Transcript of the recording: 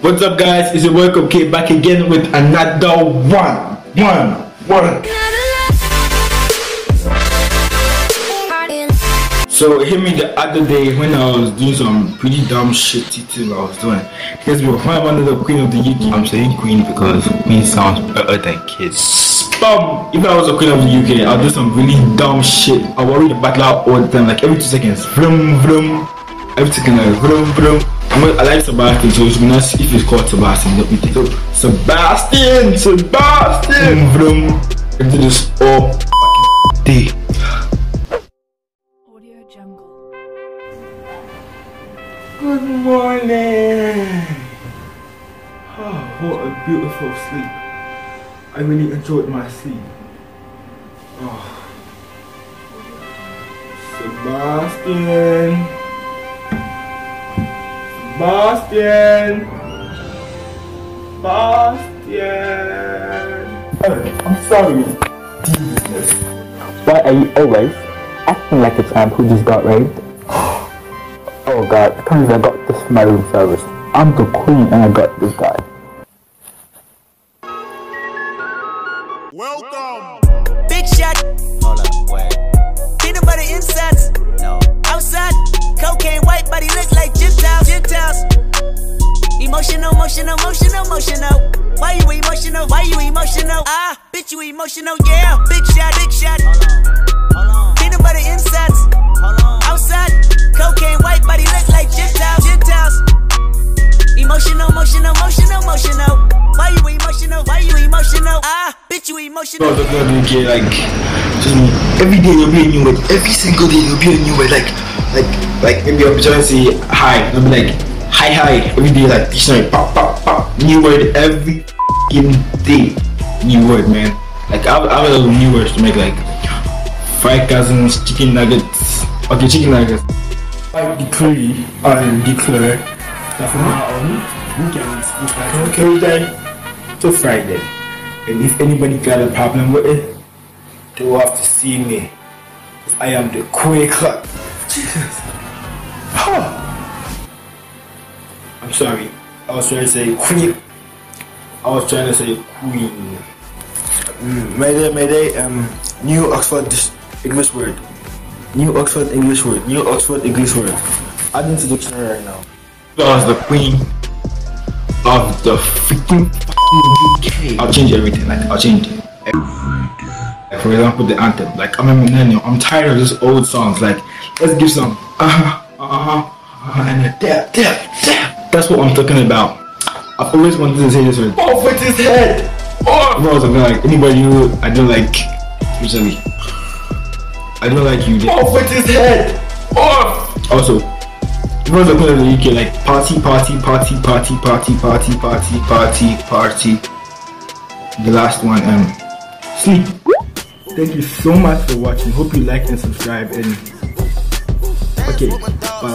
What's up guys, it's your Welcome K back again with another one, one, one. So it hit me the other day when I was doing some pretty dumb shit thing I was doing. Because we were of the queen of the UK. I'm saying queen because queen sounds better than kids. Bum! If I was a queen of the UK, I'll do some really dumb shit. I'll worry the battle out all the time, like every two seconds. Vroom vroom. Every second like vroom vroom. I'm a, I like Sebastian, so it's nice if it's called Sebastian. Let me take it. Sebastian! Sebastian! Mm. Vroom vroom. I do this all day. Audio Jungle. Good morning. Oh, what a beautiful sleep. I really enjoyed my sleep. Oh. Sebastian. Sebastian. Sebastian. I'm sorry. Jesus. Why are you always acting like a tramp who just got raped? Oh god, I can't believe I got this from my room service. I'm the queen and I got this guy. Welcome. Big shot, Hold up, wait. peanut butter insides. Emotional, emotional, emotional, emotional. Why you emotional? Why you emotional? Ah, bitch, you emotional, yeah. Big shot, big shot. Hold on. Peanut butter insides. Hold on. Outside, cocaine white body look like Gentiles. Gentiles. Emotional, emotional, emotional, emotional. Why you emotional? Why you emotional? Ah, bitch, you emotional. Bro, the girl in UK, like, just. Every day there'll be a new word. Every single day there'll be a new word. Like, like, like maybe I'm trying to say hi. They'll be like, hi, hi. Every day, like, dictionary, pop, pop, pop. New word every day. New word, man. Like, I have, I have a new words to make, like, fried cousins, chicken nuggets. Okay, chicken nuggets. I decree I declare that from now on, weekends, weekends, Thursday to Friday. And if anybody got a problem with it, they will have to see me. I am the Quaker. Jesus. Huh. I'm sorry. I was trying to say queen. I was trying to say queen. Mm, Mayday, mayday, um, new Oxford English word. New Oxford English word. New Oxford English word. Add into dictionary right now. I was the queen of the freaking UK. I'll change everything. Like I'll change it. Like, for example, the anthem. Like I'm a millennial. I'm tired of these old songs. Like let's give some uh huh uh huh uh-huh, and a dap dap dap. That's what I'm talking about. I've always wanted to say this word. Off with his head. Off. Bro, I'm like anybody who I don't like, especially. I don't like you. Off with his head. Off. Also, if I was a in the UK, like party, party, party, party, party, party, party, party, party. The last one, um, sleep. Thank you so much for watching. Hope you like and subscribe. And okay, bye.